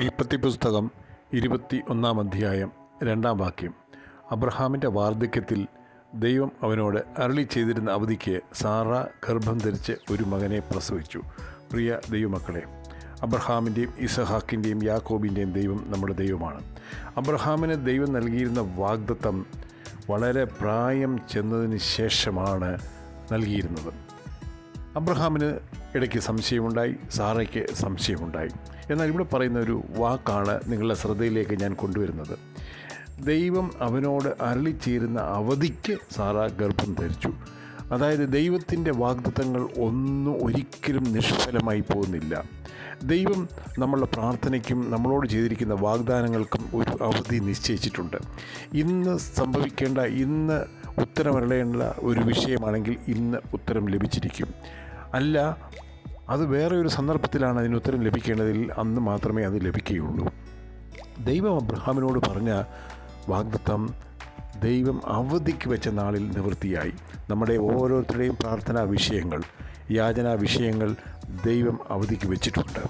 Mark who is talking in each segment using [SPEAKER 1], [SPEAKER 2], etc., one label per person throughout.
[SPEAKER 1] ഉൽപ്പത്തി പുസ്തകം ഇരുപത്തി ഒന്നാം അധ്യായം രണ്ടാം വാക്യം. അബ്രഹാമിന്റെ വാർദ്ധക്യത്തിൽ ദൈവം അവനോട് അരളി ചെയ്തിരുന്ന അവധിക്ക് സാറ ഗർഭം ധരിച്ച് ഒരു മകനെ പ്രസവിച്ചു. പ്രിയ ദൈവമക്കളെ അബ്രഹാമിന്റെയും ഇസഹാക്കിന്റെയും യാക്കോബിന്റെയും ദൈവം നമ്മുടെ ദൈവമാണ്. അബ്രഹാമിന് ദൈവം നൽകിയിരുന്ന വാഗ്ദത്തം വളരെ പ്രായം ചെന്നതിന് ശേഷമാണ് നൽകിയിരുന്നത്. അബ്രഹാമിന് ഇടയ്ക്ക് സംശയമുണ്ടായി സാറയ്ക്ക് സംശയമുണ്ടായി. എന്നാൽ ഇവിടെ പറയുന്ന ഒരു വാക്കാണ് നിങ്ങളുടെ ശ്രദ്ധയിലേക്ക് ഞാൻ കൊണ്ടുവരുന്നത്. ദൈവം അവനോട് അരളിച്ചേരുന്ന അവധിക്ക് സാറ ഗർഭം ധരിച്ചു. അതായത് ദൈവത്തിന്റെ വാഗ്ദത്തങ്ങൾ ഒന്നും ഒരിക്കലും നിഷ്ഫലമായി പോകുന്നില്ല. ദൈവം നമ്മളുടെ പ്രാർത്ഥനയ്ക്കും നമ്മളോട് ചെയ്തിരിക്കുന്ന വാഗ്ദാനങ്ങൾക്കും ഒരു അവധി നിശ്ചയിച്ചിട്ടുണ്ട്. ഇന്ന് സംഭവിക്കേണ്ട ഇന്ന് ഉത്തരമരളേണ്ട ഒരു വിഷയമാണെങ്കിൽ ഇന്ന് ഉത്തരം ലഭിച്ചിരിക്കും. അല്ല അത് വേറെ ഒരു സന്ദർഭത്തിലാണ് അതിന് ഉത്തരം ലഭിക്കേണ്ടതിൽ അന്ന് മാത്രമേ അത് ലഭിക്കുകയുള്ളൂ. ദൈവം അബ്രഹാമിനോട് പറഞ്ഞ വാഗ്ദത്തം ദൈവം അവധിക്ക് വെച്ച നാളിൽ നിവൃത്തിയായി. നമ്മുടെ ഓരോരുത്തരുടെയും പ്രാർത്ഥനാ വിഷയങ്ങൾ യാചനാ വിഷയങ്ങൾ ദൈവം അവധിക്ക് വെച്ചിട്ടുണ്ട്.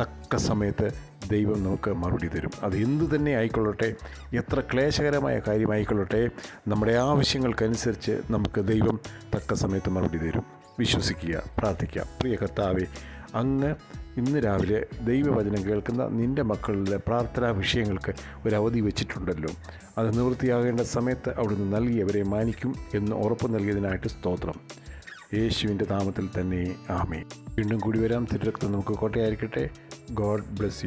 [SPEAKER 1] തക്ക സമയത്ത് ദൈവം നമുക്ക് മറുപടി തരും. അത് എന്തു തന്നെ ആയിക്കൊള്ളട്ടെ എത്ര ക്ലേശകരമായ കാര്യമായിക്കൊള്ളട്ടെ നമ്മുടെ ആവശ്യങ്ങൾക്കനുസരിച്ച് നമുക്ക് ദൈവം തക്ക സമയത്ത് മറുപടി തരും. വിശ്വസിക്കുക പ്രാർത്ഥിക്കുക. പ്രിയ കർത്താവെ അങ്ങ് ഇന്ന് രാവിലെ ദൈവവചനം കേൾക്കുന്ന നിന്റെ മക്കളുടെ പ്രാർത്ഥനാ വിഷയങ്ങൾക്ക് ഒരു അവധി വെച്ചിട്ടുണ്ടല്ലോ. അത് നിവൃത്തിയാകേണ്ട സമയത്ത് അവിടുന്ന് നൽകിയവരെ മാനിക്കും എന്ന് ഉറപ്പ് നൽകിയതിനായിട്ട് സ്തോത്രം. യേശുവിന്റെ നാമത്തിൽ തന്നെ ആമേ വീണ്ടും കൂടി വരാം. തിരുരക്തം നമുക്ക് കോട്ടയായിരിക്കട്ടെ. God bless you.